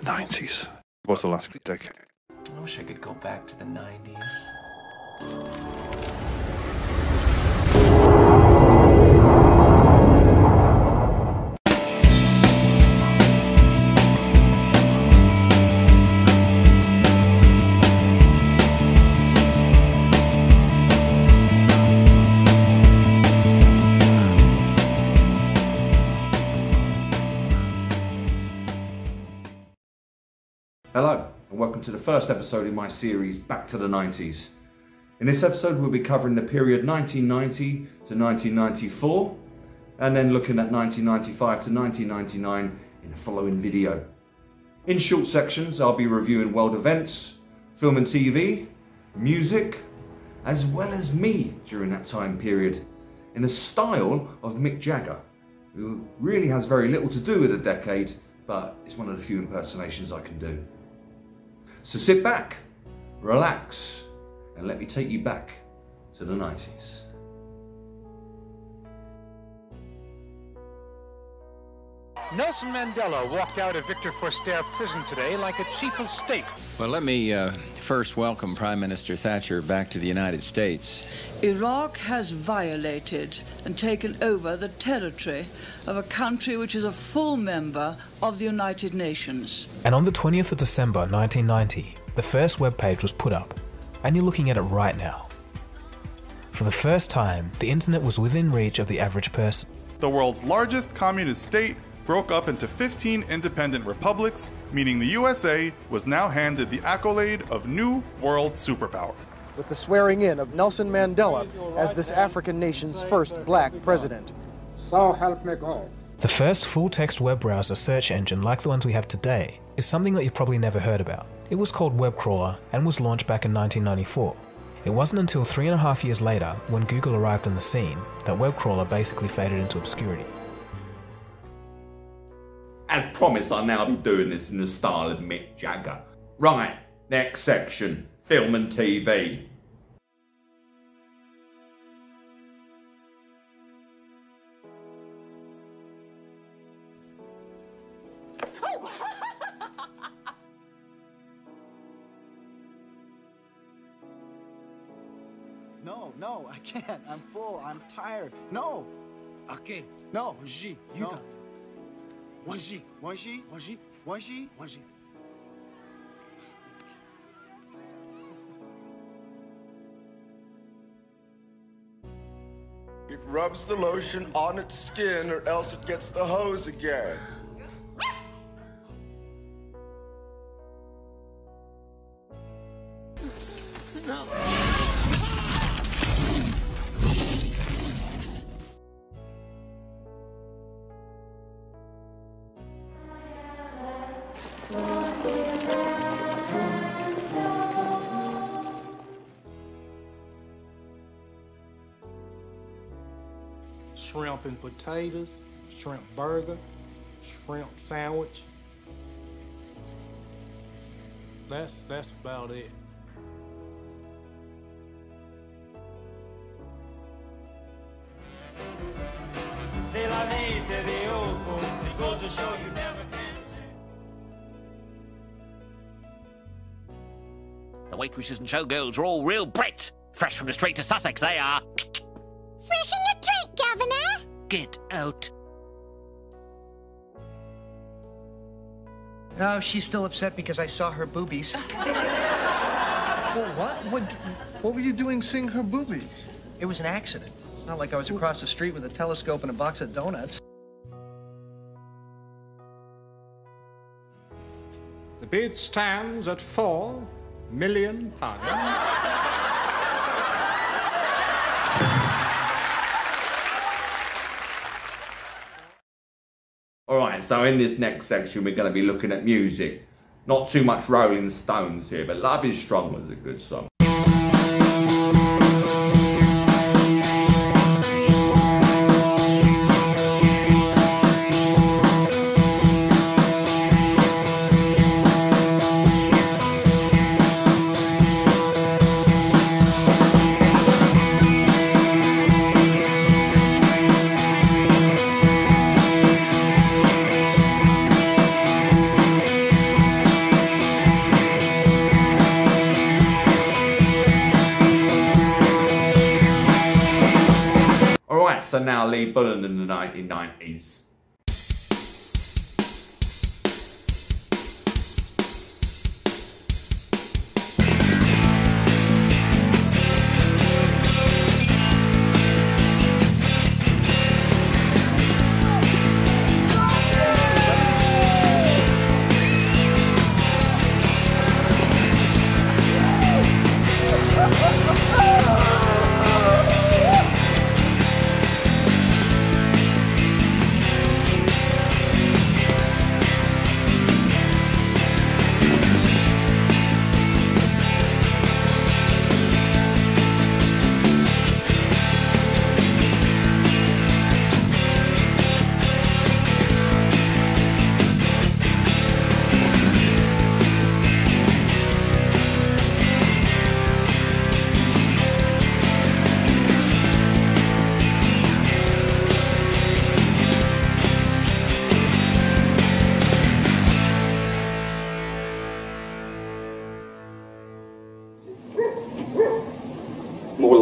the 90s was the last decade. I wish I could go back to the 90s. Welcome to the first episode in my series Back to the 90s. In this episode, we'll be covering the period 1990 to 1994, and then looking at 1995 to 1999 in the following video. In short sections, I'll be reviewing world events, film and TV, music, as well as me during that time period, in the style of Mick Jagger, who really has very little to do with the decade, but it's one of the few impersonations I can do. So sit back, relax, and let me take you back to the 90s. Nelson Mandela walked out of Victor Verster prison today like a chief of state. Well, let me uh, first welcome Prime Minister Thatcher back to the United States. Iraq has violated and taken over the territory of a country which is a full member of the United Nations. And on the 20th of December 1990, the first web page was put up, and you're looking at it right now. For the first time, the internet was within reach of the average person. The world's largest communist state broke up into 15 independent republics, meaning the USA was now handed the accolade of new world superpower. with the swearing in of Nelson Mandela as this African nation's first black president. So help me God. The first full text web browser search engine like the ones we have today is something that you've probably never heard about. It was called Webcrawler and was launched back in 1994. It wasn't until three and a half years later, when Google arrived on the scene, that Webcrawler basically faded into obscurity. As promised, I'll now be doing this in the style of Mick Jagger. Right, next section film and TV. No, no, I can't. I'm full. I'm tired. No. Okay. No. G. You No. Got One G. One she? One G. One she? One It rubs the lotion on its skin or else it gets the hose again. Shrimp and potatoes, shrimp burger, shrimp sandwich. That's that's about it. C'est la vie, c'est the old folks. It goes to show you never can The waitresses and showgirls are all real Brits. Fresh from the street to Sussex, they are. Fresh in the drink, Governor. Get out. Oh, she's still upset because I saw her boobies. Well, what? What? What were you doing seeing her boobies? It was an accident. It's not like I was across the street with a telescope and a box of donuts. The bid stands at four million pounds. Alright, so in this next section, we're going to be looking at music. Not too much Rolling Stones here, but Love is Strong was a good song. Are now Lee Bullen in the 1990s.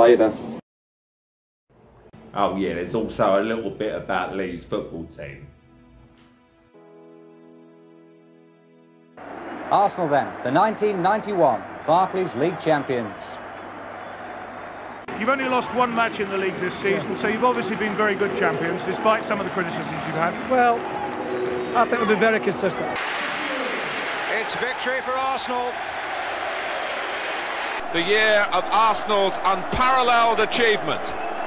Later. Oh yeah, there's also a little bit about Lee's football team. Arsenal then, the 1991 Barclays League champions. You've only lost one match in the league this season, so you've obviously been very good champions, despite some of the criticisms you've had. Well, I think we've been very consistent. It's victory for Arsenal. The year of Arsenal's unparalleled achievement.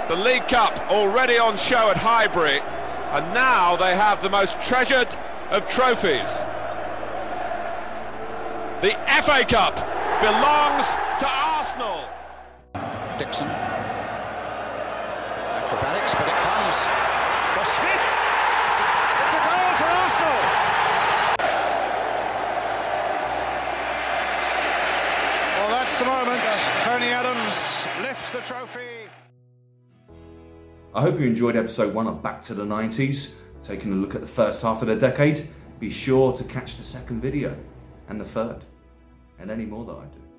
The League Cup already on show at Highbury, and now they have the most treasured of trophies. The FA Cup belongs to Arsenal. Dixon. Acrobatics, but it comes for Smith. It's a, it's a goal for Arsenal. That's the moment. Tony Adams lifts the trophy. I hope you enjoyed episode one of Back to the 90s, taking a look at the first half of the decade. Be sure to catch the second video, and the third, and any more that I do.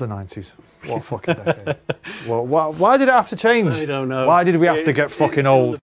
Love the 90s. What a fucking decade. well, why, why did it have to change? I don't know. Why did we have to get fucking old?